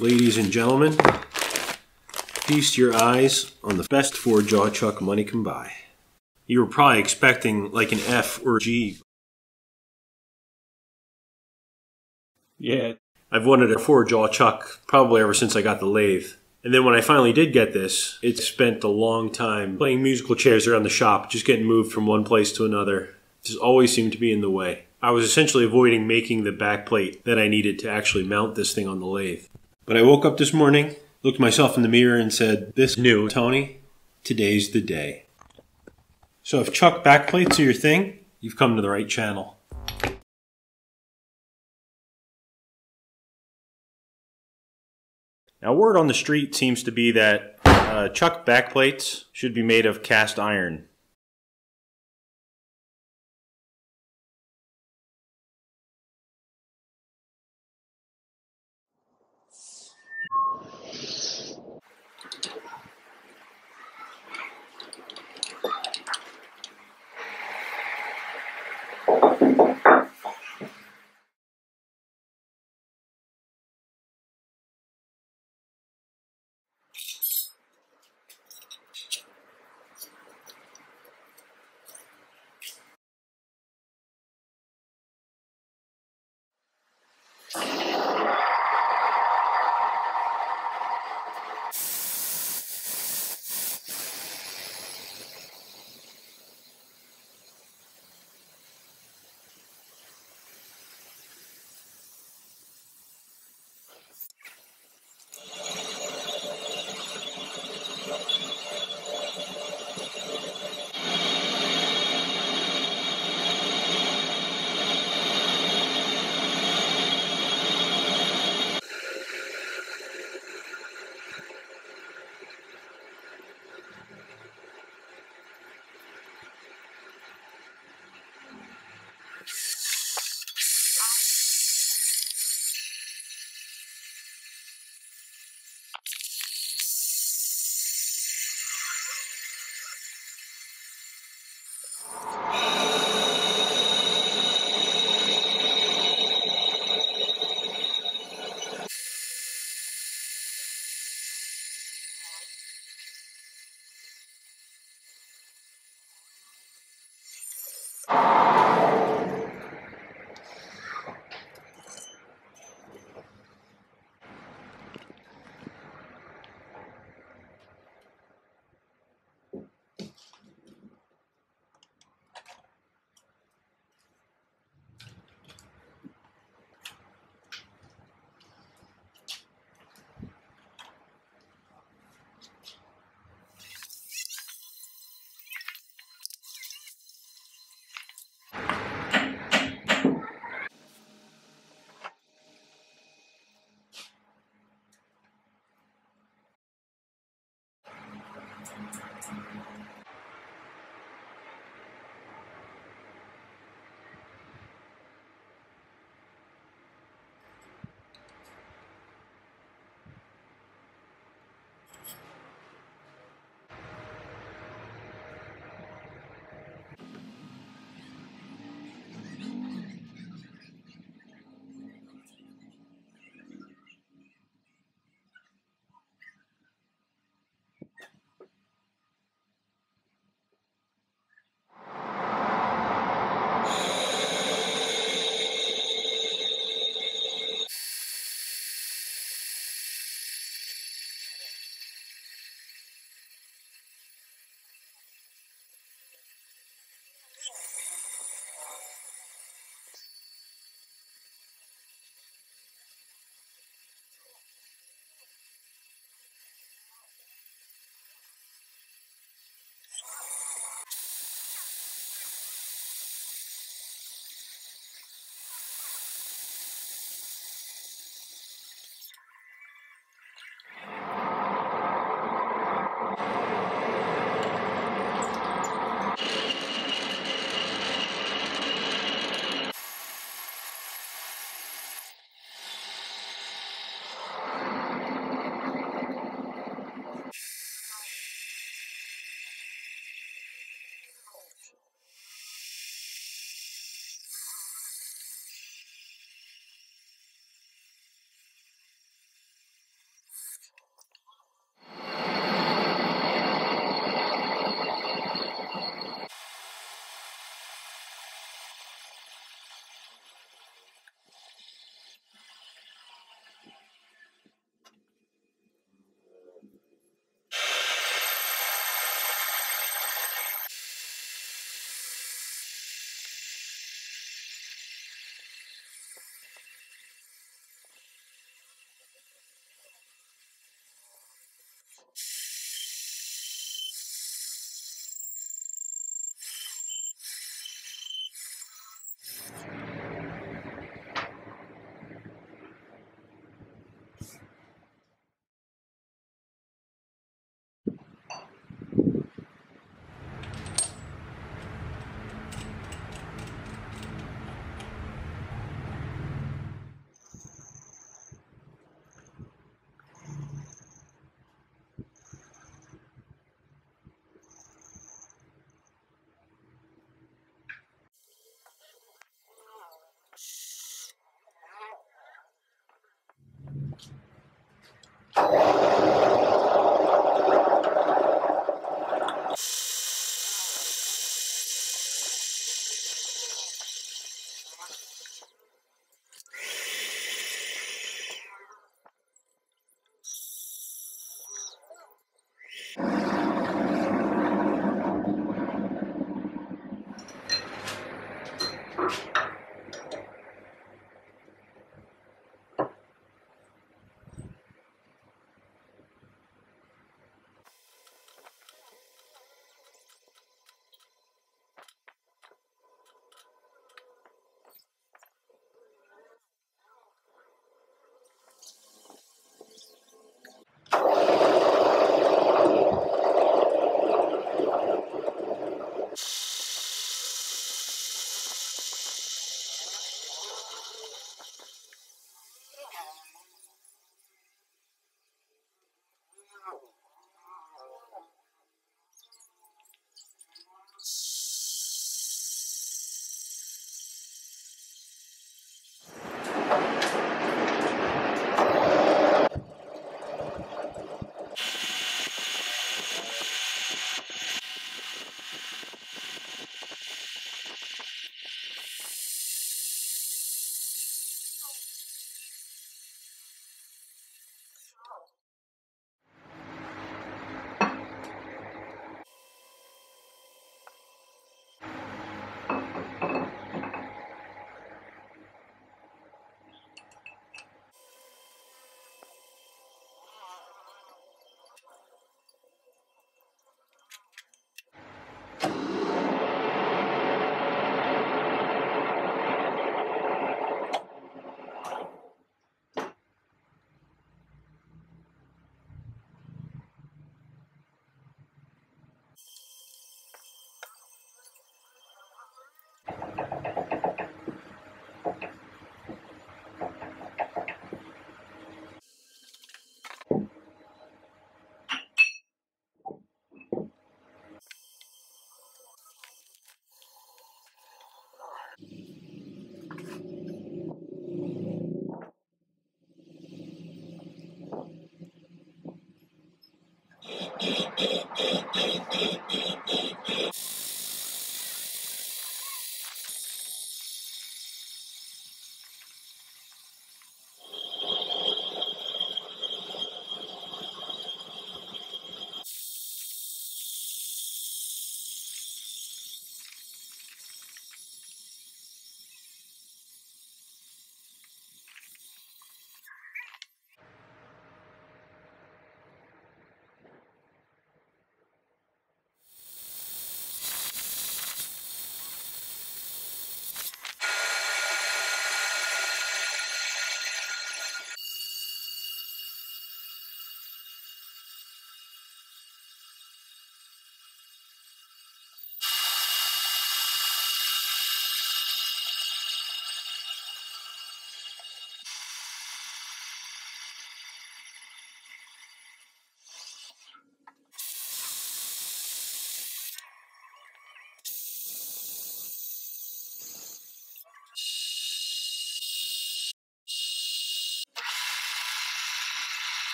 Ladies and gentlemen, feast your eyes on the best four jaw chuck money can buy. You were probably expecting like an F or G. Yeah. I've wanted a four jaw chuck probably ever since I got the lathe. And then when I finally did get this, it spent a long time playing musical chairs around the shop, just getting moved from one place to another. Just always seemed to be in the way. I was essentially avoiding making the back plate that I needed to actually mount this thing on the lathe. But I woke up this morning, looked myself in the mirror, and said, This new, Tony, today's the day. So if chuck backplates are your thing, you've come to the right channel. Now, word on the street seems to be that uh, chuck backplates should be made of cast iron.